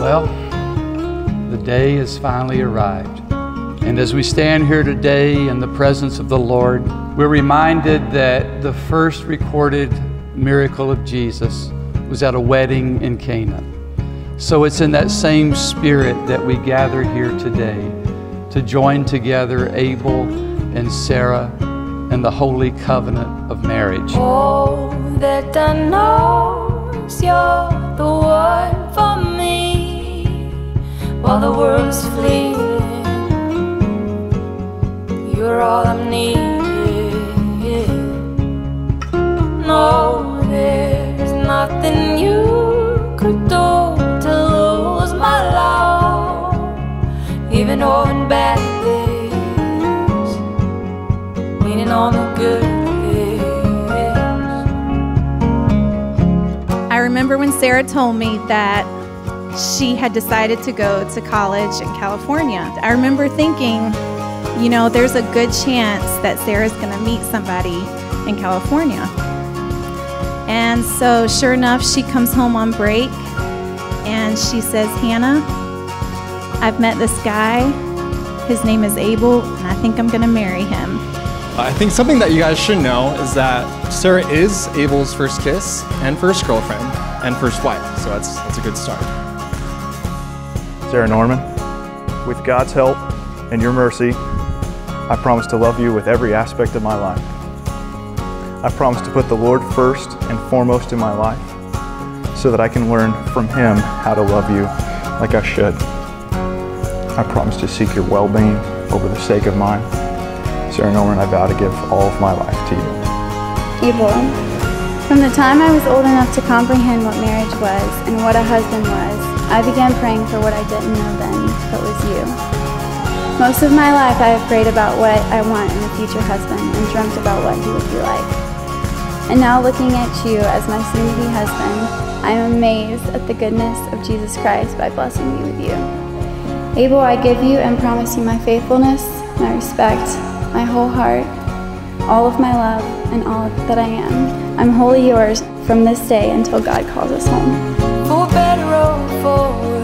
Well, the day has finally arrived. And as we stand here today in the presence of the Lord, we're reminded that the first recorded miracle of Jesus was at a wedding in Cana. So it's in that same spirit that we gather here today to join together Abel and Sarah in the holy covenant of marriage. Oh, that I know you're the one for me You're all I'm needing. No, there's nothing you could do to lose my love, even bad days, on the good. I remember when Sarah told me that she had decided to go to college in California. I remember thinking, you know, there's a good chance that Sarah's going to meet somebody in California. And so, sure enough, she comes home on break and she says, Hannah, I've met this guy. His name is Abel, and I think I'm going to marry him. I think something that you guys should know is that Sarah is Abel's first kiss and first girlfriend and first wife, so that's, that's a good start. Sarah Norman, with God's help and your mercy, I promise to love you with every aspect of my life. I promise to put the Lord first and foremost in my life so that I can learn from Him how to love you like I should. I promise to seek your well-being over the sake of mine. Sarah Norman, I vow to give all of my life to you. Abel, from the time I was old enough to comprehend what marriage was and what a husband was, I began praying for what I didn't know then, but was you. Most of my life I have prayed about what I want in a future husband and dreamt about what he would be like. And now looking at you as my soon-to-be husband, I am amazed at the goodness of Jesus Christ by blessing me with you. Abel, I give you and promise you my faithfulness, my respect, my whole heart, all of my love, and all that I am. I'm wholly yours from this day until God calls us home. Or for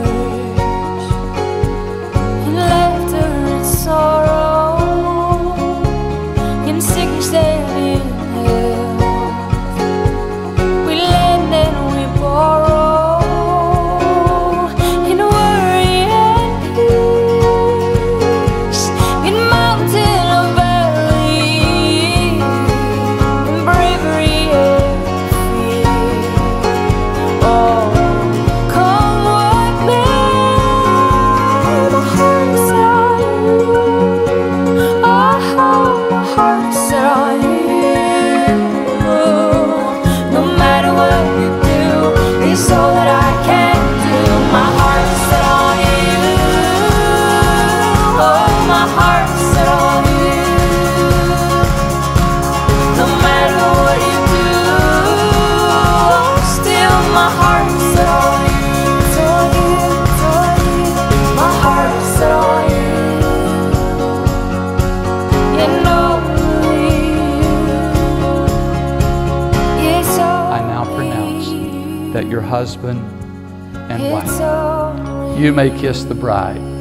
I now pronounce that your husband and wife, you may kiss the bride